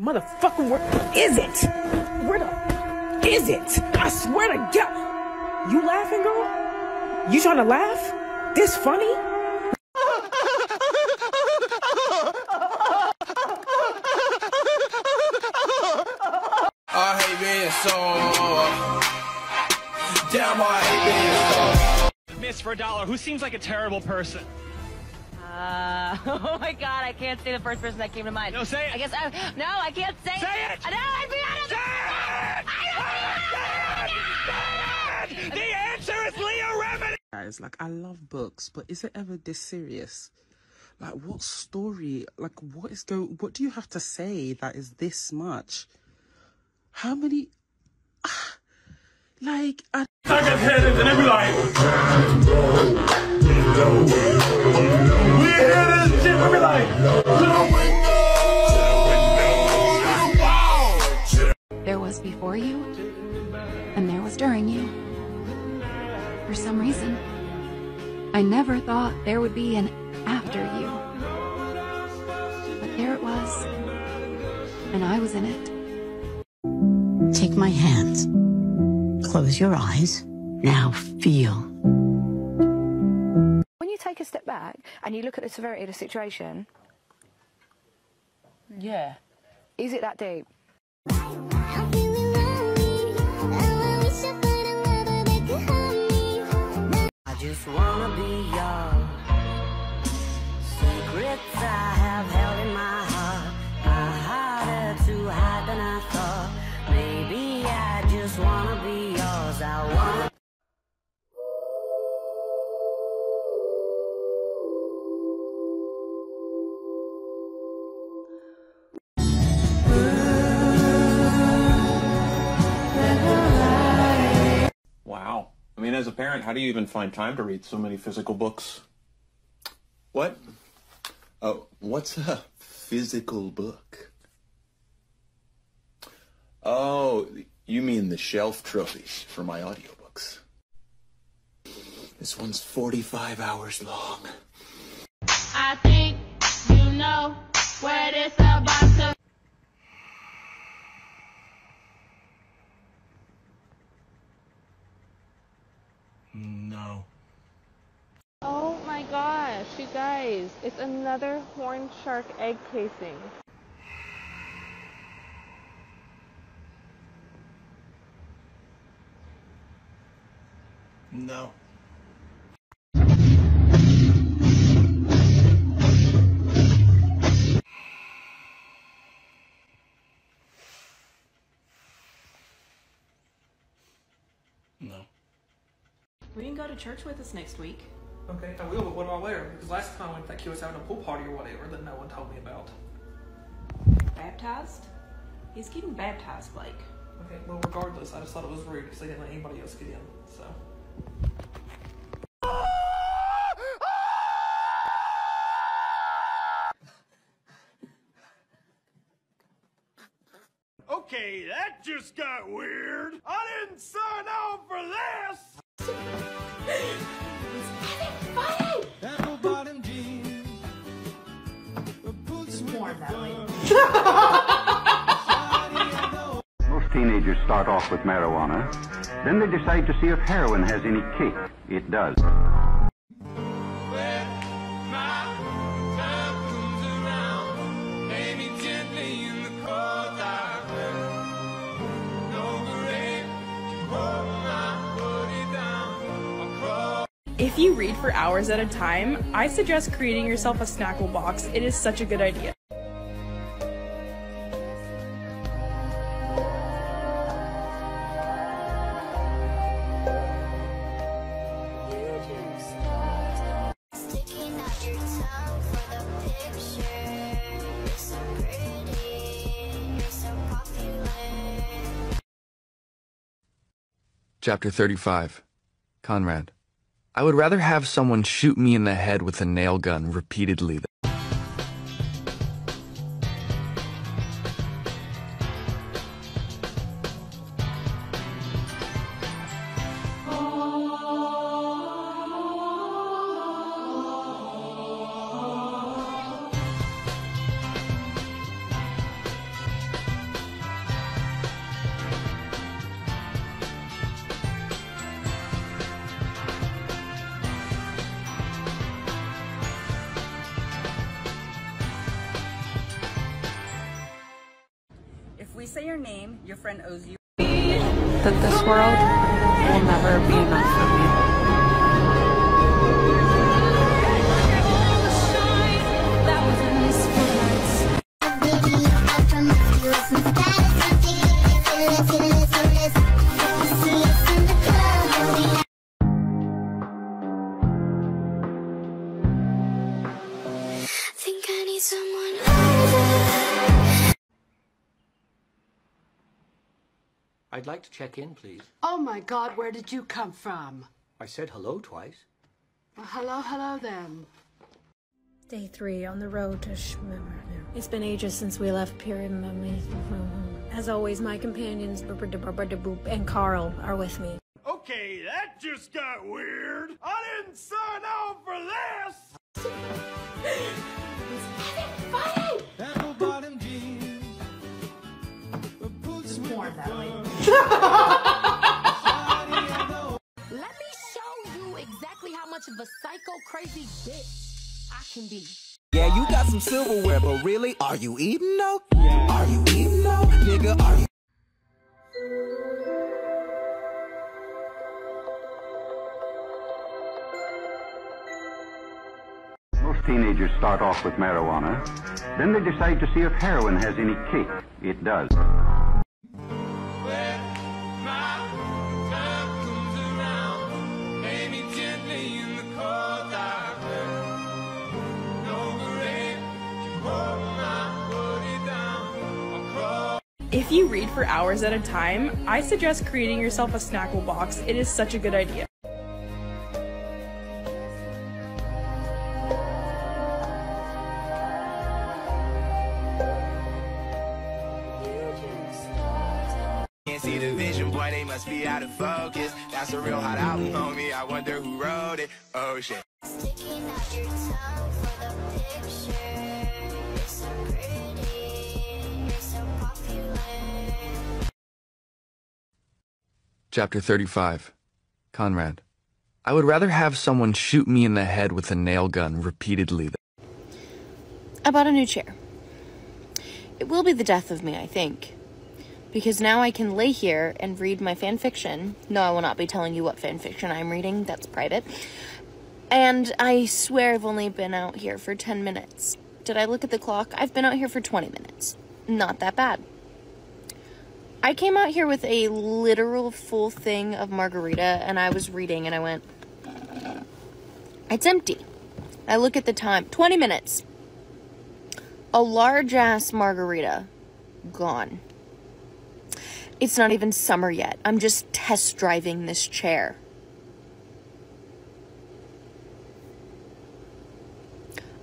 Motherfucker, where is it? Where the is it? I swear to God. You laughing, girl? You trying to laugh? This funny? I hate being so. Damn, I hate being so. Miss for a dollar, who seems like a terrible person? Uh, oh my god, I can't say the first person that came to mind. No, say it. I guess I, no, I can't say, it! Say it. No, I'd be out honest. Say it! The answer is Leah Remini! guys like i love books but is it ever this serious like what story like what is go what do you have to say that is this much how many like I, Stuck his head in and be like, never thought there would be an after you. But there it was, and I was in it. Take my hands. Close your eyes. Now feel. When you take a step back and you look at the severity of the situation, Yeah. is it that deep? Just wanna be yours. Parent, how do you even find time to read so many physical books? What? Oh, what's a physical book? Oh, you mean the shelf trophies for my audiobooks. This one's 45 hours long. I think you know where this about to no. Oh my gosh, you guys, it's another horn shark egg casing. No. No. Go to church with us next week. Okay, I will, but what do I wear? Because last time I went, that kid was having a pool party or whatever that no one told me about. Baptized? He's getting baptized, Blake. Okay, well, regardless, I just thought it was rude because they didn't let anybody else get in, so. Okay, that just got weird. I didn't sign on for this. Most teenagers start off with marijuana. Then they decide to see if heroin has any kick. It does. For hours at a time, I suggest creating yourself a snackle box. It is such a good idea. Chapter 35 Conrad. I would rather have someone shoot me in the head with a nail gun repeatedly say your name, your friend owes you. That this world will never be enough I'd like to check in, please. Oh my god, where did you come from? I said hello twice. Well, hello, hello then. Day three on the road to Shmimmer. It's been ages since we left Pyramid. As always, my companions Boop and Carl are with me. Okay, that just got weird. I didn't sign on for this. Let me show you exactly how much of a psycho crazy bitch I can be. Yeah, you got some silverware, but really, are you eating though? Are you eating though? Nigga, are you? Most teenagers start off with marijuana. Then they decide to see if heroin has any kick. It does. You read for hours at a time, I suggest creating yourself a snackle box. It is such a good idea. See the vision, boy, they must be out of focus. That's a real hot album, homie. I wonder who wrote it. Oh shit. Sticking out your tongue for the picture. You're so pretty, Chapter 35 Conrad. I would rather have someone shoot me in the head with a nail gun repeatedly I bought a new chair. It will be the death of me, I think. Because now I can lay here and read my fan fiction. No, I will not be telling you what fan fiction I'm reading, that's private. And I swear I've only been out here for 10 minutes. Did I look at the clock? I've been out here for 20 minutes. Not that bad. I came out here with a literal full thing of margarita and I was reading and I went, It's empty. I look at the time 20 minutes. A large ass margarita. Gone. It's not even summer yet. I'm just test driving this chair.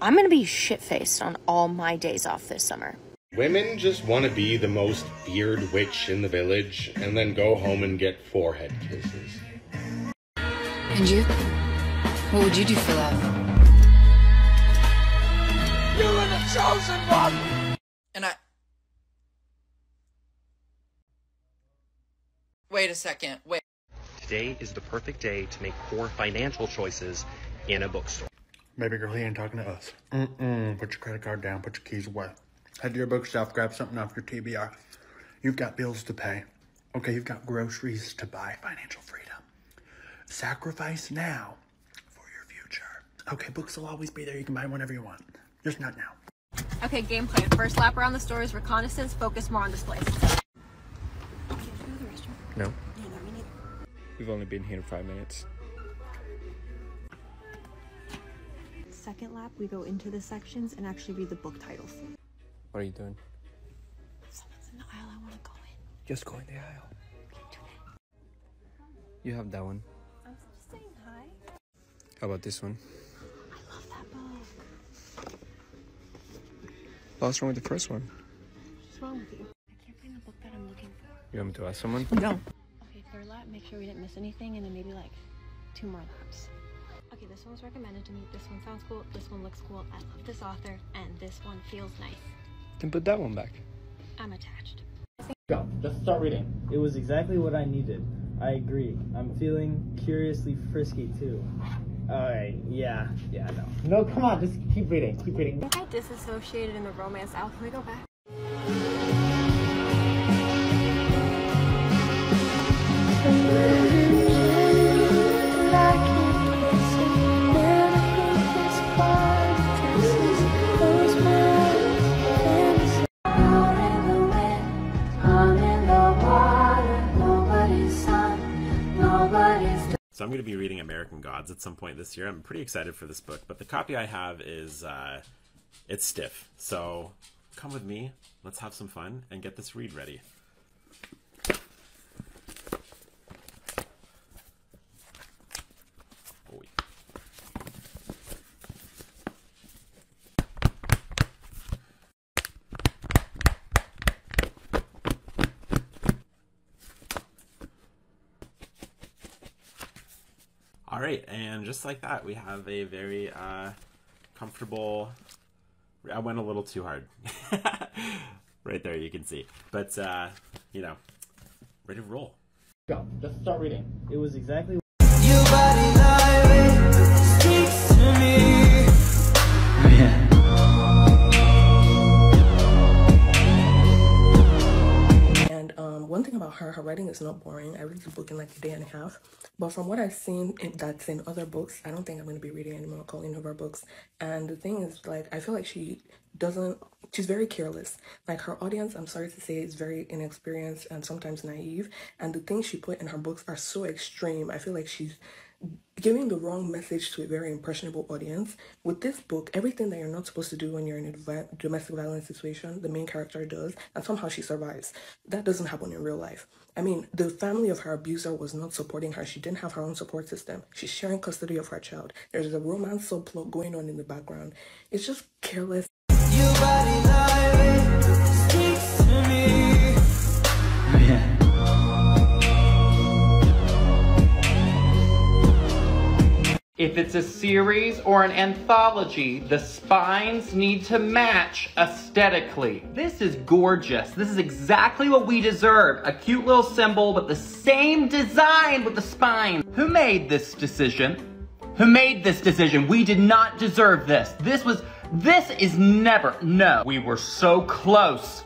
I'm gonna be shit faced on all my days off this summer. Women just want to be the most feared witch in the village and then go home and get forehead kisses. And you? What would you do for love? You were the chosen one. And I. Wait a second. Wait. Today is the perfect day to make poor financial choices in a bookstore. Baby girl, he ain't talking to us. Mm-mm. Put your credit card down. Put your keys away. Head to your bookshelf. Grab something off your TBR. You've got bills to pay. Okay, you've got groceries to buy. Financial freedom. Sacrifice now for your future. Okay, books will always be there. You can buy whenever you want. Just not now. Okay, game plan. First lap around the store is reconnaissance, focus more on displays. No. We've only been here five minutes. Second lap, we go into the sections and actually read the book titles. What are you doing? Someone's in the aisle, I want to go in. Just go in the aisle. You have that one. I'm just saying hi. How about this one? I love that book. What's wrong with the first one? What's wrong with you? I can't find the book that I'm looking for. You want me to ask someone? No. Okay, third lap, make sure we didn't miss anything, and then maybe like two more laps. Okay, this one was recommended to me. This one sounds cool. This one looks cool. I love this author, and this one feels nice. Then put that one back. I'm attached. Go. Just start reading. It was exactly what I needed. I agree. I'm feeling curiously frisky too. Alright, yeah, yeah, no. No, come on, just keep reading, keep reading. I I disassociated in the romance aisle. Can we go back? So I'm going to be reading American Gods at some point this year. I'm pretty excited for this book, but the copy I have is uh, it's stiff. So come with me. Let's have some fun and get this read ready. All right, and just like that, we have a very uh, comfortable. I went a little too hard. right there, you can see. But, uh, you know, ready to roll. Go. Just start reading. It was exactly. Her, her writing is not boring. I read the book in like a day and a half. But from what I've seen that's in other books, I don't think I'm going to be reading any more Colleen Hoover books. And the thing is, like, I feel like she doesn't, she's very careless. Like, her audience, I'm sorry to say, is very inexperienced and sometimes naive. And the things she put in her books are so extreme. I feel like she's giving the wrong message to a very impressionable audience. With this book, everything that you're not supposed to do when you're in a domestic violence situation, the main character does, and somehow she survives. That doesn't happen in real life. I mean, the family of her abuser was not supporting her. She didn't have her own support system. She's sharing custody of her child. There's a romance subplot going on in the background. It's just careless. If it's a series or an anthology, the spines need to match aesthetically. This is gorgeous. This is exactly what we deserve. A cute little symbol but the same design with the spine. Who made this decision? Who made this decision? We did not deserve this. This was, this is never, no. We were so close.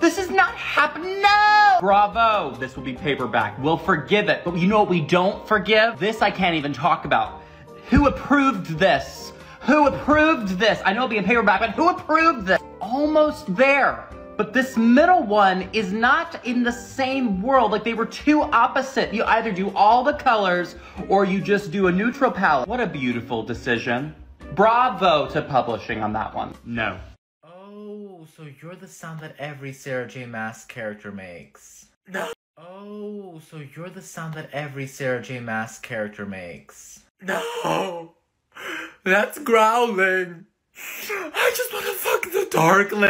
This is not happening. No! Bravo. This will be paperback. We'll forgive it. But you know what we don't forgive? This I can't even talk about. Who approved this? Who approved this? I know it'll be in paperback, but who approved this? Almost there. But this middle one is not in the same world. Like they were two opposite. You either do all the colors or you just do a neutral palette. What a beautiful decision. Bravo to publishing on that one. No. Oh, so you're the sound that every Sarah J. Maas character makes. No. Oh, so you're the sound that every Sarah J. Maas character makes. No. That's growling. I just want to fuck the darkling.